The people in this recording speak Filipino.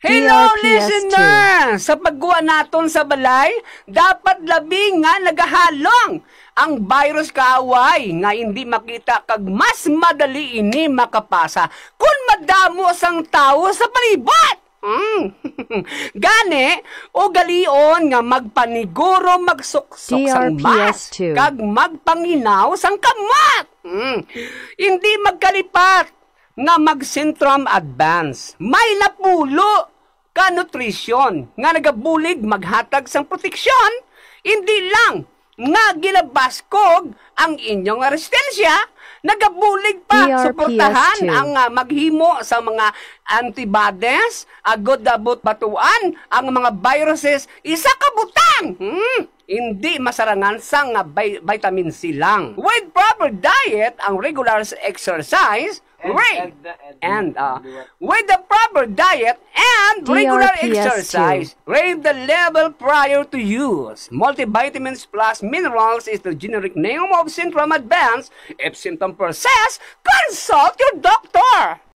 Hello, DRPS2. listener! Sa pagguha naton sa balay, dapat labi nga nagahalong ang virus kaaway nga hindi makita kag mas madali ini makapasa kung madamo sang tao sa palibot. Mm. Gani, o galion nga magpaniguro magsuksok sang mas DRPS2. kag magpanginaw sang kamat. Mm. Hindi magkalipat nga mag-syndrome advance. May napulo ka nutrisyon nga nagabulig maghatag sang proteksyon, hindi lang nga gilabaskog ang inyong resistensya, nagabulig pa DRPS2. suportahan ang ah, maghimo sa mga antibodies, agod dabot batuan ang mga viruses, isa ka butang. Hmm, hindi masarangan sang ah, vi- vitamin C lang. With proper diet, ang regular exercise, And- rate, and the- and- and uh, with the proper diet and regular DRPS2. exercise, rate the level prior to use. Multivitamins plus minerals is the generic name of syndrome advance. If symptom persists, consult your doctor.